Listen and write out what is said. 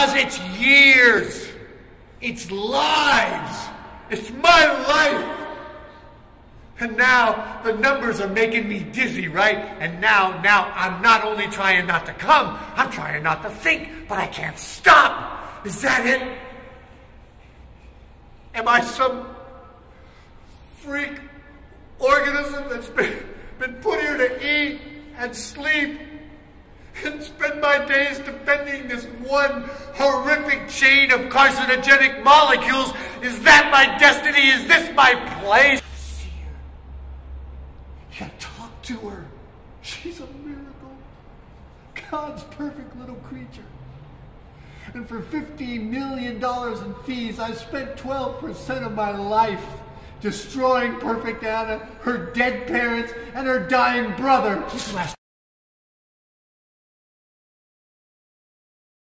Because it's years. It's lives. It's my life. And now the numbers are making me dizzy, right? And now, now I'm not only trying not to come, I'm trying not to think, but I can't stop. Is that it? Am I some freak organism that's been, been put here to eat and sleep and spend my days defending this one horrific chain of carcinogenic molecules? Is that my destiny? Is this my place? See her. You talk to her. She's a miracle. God's perfect little creature. And for $50 million in fees, I spent 12% of my life destroying Perfect Anna, her dead parents, and her dying brother.